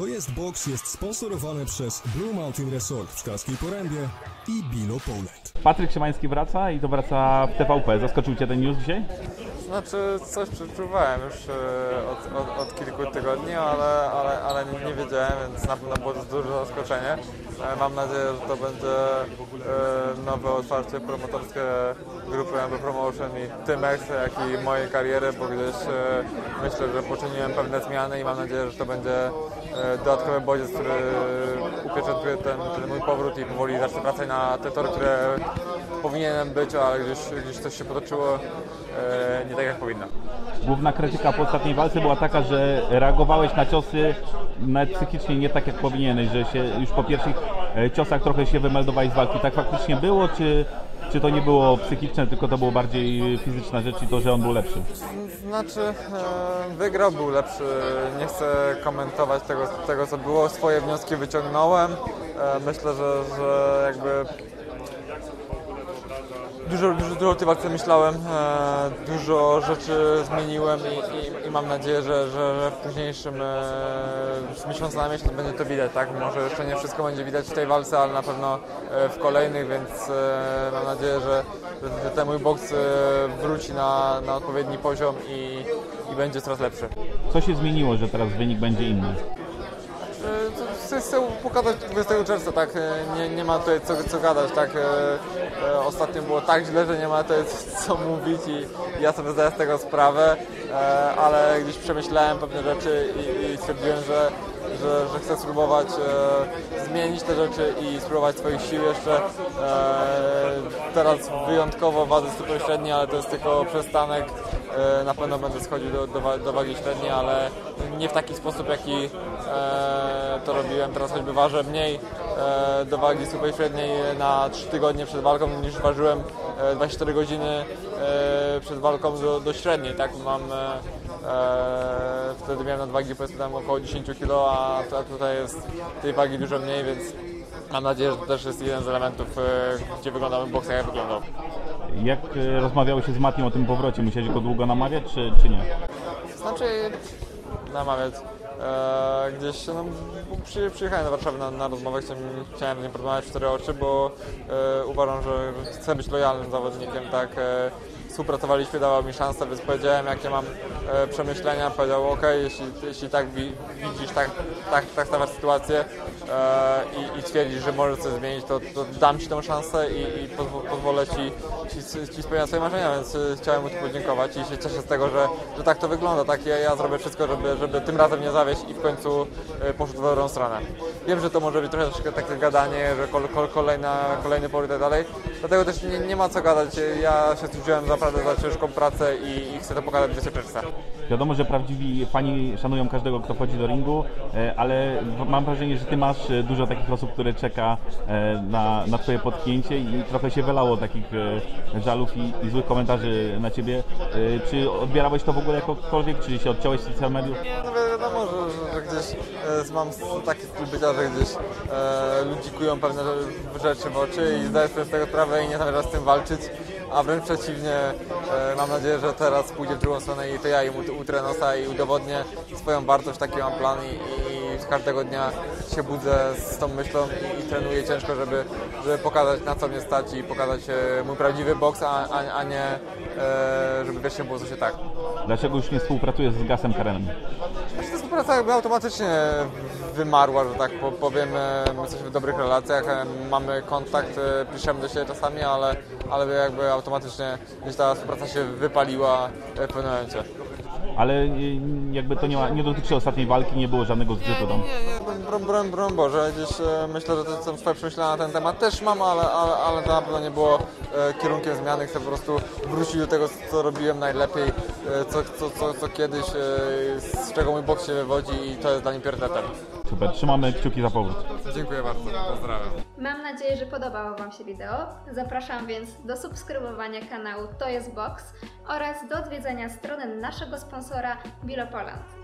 To jest Box jest sponsorowane przez Blue Mountain Resort w Szklarskiej Porębie i Bilo Poland. Patryk Szymański wraca i to wraca w TVP. Zaskoczył Cię ten news dzisiaj? Znaczy coś przeczuwałem już e, od, od, od kilku tygodni, ale, ale, ale nie, nie wiedziałem, więc na pewno było to duże zaskoczenie. E, Mam nadzieję, że to będzie e, nowe otwarcie promotorskie grupy MB Promotion i Tymex, jak i mojej kariery, bo gdzieś myślę, że poczyniłem pewne zmiany i mam nadzieję, że to będzie dodatkowy bodziec, który upieczętuje ten, ten mój powrót i powoli zacznę wracać na te tory, które powinienem być, ale gdzieś, gdzieś coś się potoczyło nie jak powinno. Główna krytyka po ostatniej walce była taka, że reagowałeś na ciosy nawet psychicznie nie tak jak powinieneś, że się już po pierwszych e, ciosach trochę się wymeldowałeś z walki. Tak faktycznie było, czy, czy to nie było psychiczne, tylko to było bardziej fizyczna rzecz i to, że on był lepszy? Znaczy, e, wygrał, był lepszy. Nie chcę komentować tego, tego co było. Swoje wnioski wyciągnąłem. E, myślę, że, że jakby dużo, dużo, dużo o tej walce myślałem, e, dużo rzeczy zmieniłem i, i, i mam nadzieję, że, że, w późniejszym e, z miesiąca na miesiąc będzie to widać, tak? Może jeszcze nie wszystko będzie widać w tej walce, ale na pewno e, w kolejnych, więc mam nadzieję, że, że ten mój boks wróci na, na odpowiedni poziom i, i będzie coraz lepszy. Co się zmieniło, że teraz wynik będzie inny? E, Chcę, pokazać 20 czerwca, tak, e, nie, nie ma tutaj co, co gadać, tak, e, ostatnio było tak źle, że nie ma tutaj co mówić i ja sobie zdaję z tego sprawę, ale gdzieś przemyślałem pewne rzeczy i, i stwierdziłem, że, że, że chcę spróbować zmienić te rzeczy i spróbować swoich sił jeszcze. Teraz wyjątkowo wady super średniej, ale to jest tylko przystanek. E, na pewno będę schodził do, do, do wagi średniej, ale nie w taki sposób, jaki e, to robiłem. Teraz choćby ważę mniej e, do wagi super średniej na 3 tygodnie przed walką niż ważyłem e, 24 godziny przed walką do, do średniej. Tak mam e, wtedy miałem nadwagi powiedzmy tam około 10 kg, a, tutaj jest tej wagi dużo mniej, więc mam nadzieję, że to też jest jeden z elementów, gdzie wyglądamy boks, jak wyglądał. Jak e, rozmawiałeś się z Matiem o tym powrocie? Musiałeś go długo namawiać, czy, czy nie? Znaczy, namawiać. E, gdzieś no, przy, przyjechałem do Warszawy na, na rozmowę, chciałem, chciałem z nim porozmawiać w cztery oczy, bo e, uważam, że chcę być lojalnym zawodnikiem, tak. E, współpracowaliśmy, dawał mi szansę, więc powiedziałem, jakie mam e, przemyślenia. Powiedział, ok, jeśli, jeśli tak wi, widzisz, tak, tak, tak stawiasz sytuację e, i, i twierdzisz, że możesz coś zmienić, to, to dam Ci tę szansę i, i pozwo, pozwolę Ci, ci, ci spełniać swoje marzenia, więc e, chciałem mu tu podziękować i się cieszę z tego, że, że tak to wygląda. Tak, ja, ja zrobię wszystko, żeby, żeby tym razem nie zawieść i w końcu e, poszedł w dobrą stronę. Wiem, że to może być troszeczkę takie gadanie, że kol, kol, kolejna, kolejny por i tak dalej, dlatego też nie, nie ma co gadać. Ja się stwierdziłem naprawdę za ciężką pracę i, i chcę to pokazać 20 czerwca. Wiadomo, że prawdziwi fani szanują każdego, kto wchodzi do ringu, e, ale w- mam wrażenie, że ty masz e, dużo takich osób, które czeka e, na, na twoje potknięcie i trochę się wylało takich żalów i, i złych komentarzy na ciebie. Czy odbierałeś to w ogóle jakokolwiek, czy się odciąłeś z social mediów? No wiadomo, że, że, gdzieś mam taki styl bycia, że gdzieś e, ludzi kują pewne rze- rzeczy w oczy i zdaję sobie z tego sprawę i nie zamierzam z tym walczyć, a wręcz przeciwnie, e, mam nadzieję, że teraz pójdzie w drugą stronę i to ja im ut- utrę nosa i udowodnię swoją wartość, taki mam plan i, i każdego dnia się budzę z tą myślą i, i trenuję ciężko, żeby, żeby pokazać na co mnie stać i pokazać e, mój prawdziwy boks, a, a, a nie e, żeby wiecznie było coś nie tak. Dlaczego już nie współpracujesz z Gasem Karenem? Współpraca jakby automatycznie wymarła, że tak po- powiem. E, My jesteśmy w dobrych relacjach, e, mamy kontakt, e, piszemy do siebie czasami, ale, ale jakby automatycznie gdzieś ta współpraca się wypaliła w pewnym momencie. Ale jakby to nie, ma, nie dotyczy ostatniej walki, nie było żadnego zgrzytu tam. Nie, nie, broń, broń, broń Boże, gdzieś e, myślę, że to są swoje przemyślenia na ten temat też mam, ale, ale, ale to na pewno nie było e, kierunkiem zmiany. Chcę po prostu wrócić do tego, co robiłem najlepiej, e, co, co, co, co kiedyś, e, z czego mój boks się wywodzi i to jest dla mnie priorytetem. Super, trzymamy kciuki za powrót. Dziękuję bardzo, pozdrawiam. Mam nadzieję, że podobało Wam się wideo. Zapraszam więc do subskrybowania kanału To jest Box oraz do odwiedzenia strony naszego sponsora Bilo Poland.